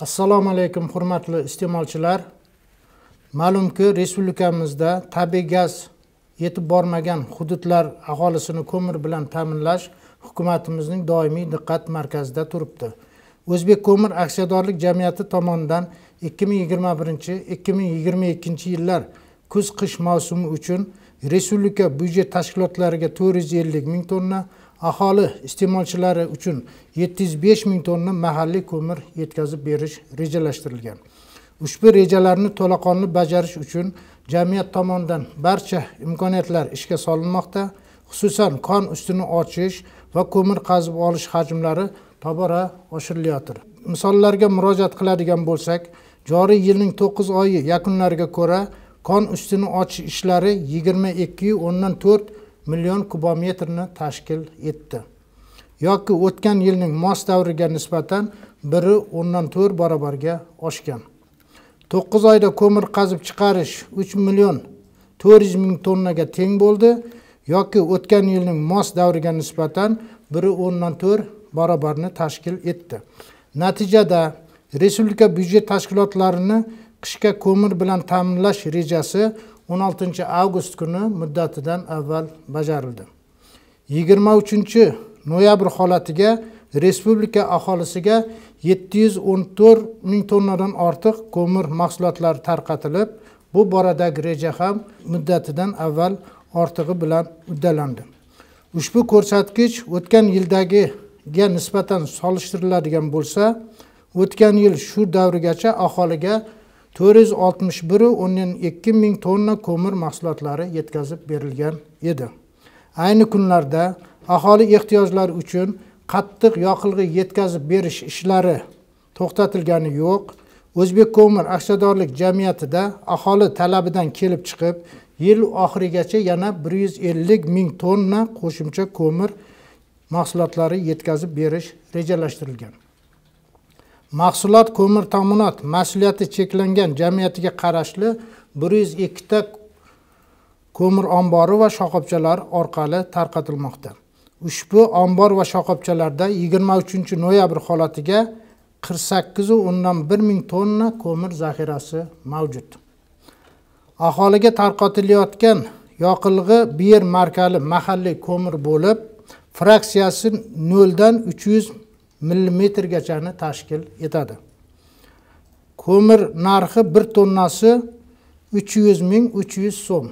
assalomu alaykum hurmatli iste'molchilar. Ma'lumki respublikamizda tabiiy gaz yetib bormagan hududlar aholisini ko'mir bilan ta'minlash hukumatimizning doimiy diqqat markazida turibdi. O'zbek ko'mir aksiyadorlik jamiyati tomonidan 2021-2022 yillar kuz qish mavsumi uchun respublika byudjet tashkilotlariga 450 ming tonna aholi iste'molchilari uchun 705 ming tonna mahalliy ko'mir yetkazib berish rejalashtirilgan. Ushbu rejalarni to'laqonli bajarish uchun jamiyat tomonidan barcha imkoniyatlar ishga solinmoqda. Xususan kon ustini ochish va ko'mir qazib olish hajmlari tobora oshirilayotir misollarga murojaat qiladigan bo'lsak joriy yilning to'qqiz oyi yakunlariga ko'ra kon ustini ochish ishlari yigirma ikki o'ndan to'rt million kubometrni tashkil etdi. Yoki o'tgan yilning mos davriga nisbatan biri o'ndan to'rt barobarga oshgan. To'qqiz oyda ko'mir qazib chiqarish uch million to'rt yuz ming tonnaga teng bo'ldi. Yoki o'tgan yilning mos davriga nisbatan biri o'ndan to'rt barobarni tashkil etdi. Natijada respublika byudjet tashkilotlarini qishga ko'mir bilan ta'minlash rejasi 16 avgust kuni muddatidan avval bajarildi. 23 noyabr holatiga respublika aholisiga 714 ming tonnadan ortiq ko'mir mahsulotlari tarqatilib bu boradagi reja ham muddatidan avval ortig'i bilan uddalandi. Ushbu ko'rsatkich o'tgan yildagiga nisbatan solishtiriladigan bo'lsa o'tgan yil shu davrigacha aholiga to'rt yuz oltmish bir o'ndan ikki ming tonna ko'mir mahsulotlari yetkazib berilgan edi. Ayni kunlarda aholi ehtiyojlari uchun qattiq yoqilg'i yetkazib berish ishlari to'xtatilgani yo'q. O'zbek ko'mir aksiyadorlik jamiyatida aholi talabidan kelib chiqib yil oxirigacha yana bir yuz ellik ming tonna qo'shimcha ko'mir mahsulotlari yetkazib berish rejalashtirilgan. Mahsulot ko'mir ta'minot mas'uliyati cheklangan jamiyatiga qarashli bir yuz ikkita ko'mir ombori va shoxobchalar orqali tarqatilmoqda. Ushbu ombor va shoxobchalarda yigirma uchinchi noyabr holatiga qirq sakkiz o'ndan bir ming tonna ko'mir zaxirasi mavjud. Aholiga tarqatilayotgan yoqilg'i bir markali mahalliy ko'mir bo'lib fraksiyasi noldan uch yuz millimetrgachani tashkil etadi. Ko'mir narxi bir tonnasi uch yuz ming uch yuz so'm.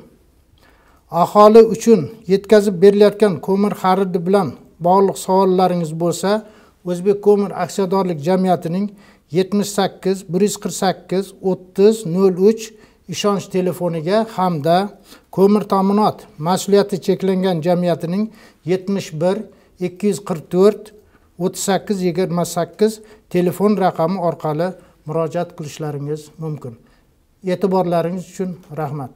Aholi uchun yetkazib berilayotgan ko'mir xaridi bilan bog'liq savollaringiz bo'lsa o'zbek ko'mir aksiyadorlik jamiyatining yetmish sakkiz bir yuz qirq sakkiz o'ttiz nol uch ishonch telefoniga hamda ko'mir ta'minot mas'uliyati cheklangan jamiyatining yetmish bir ikki yuz qirq to'rt o'ttiz sakkiz yigirma sakkiz telefon raqami orqali murojaat qilishlaringiz mumkin. E'tiborlaringiz uchun rahmat.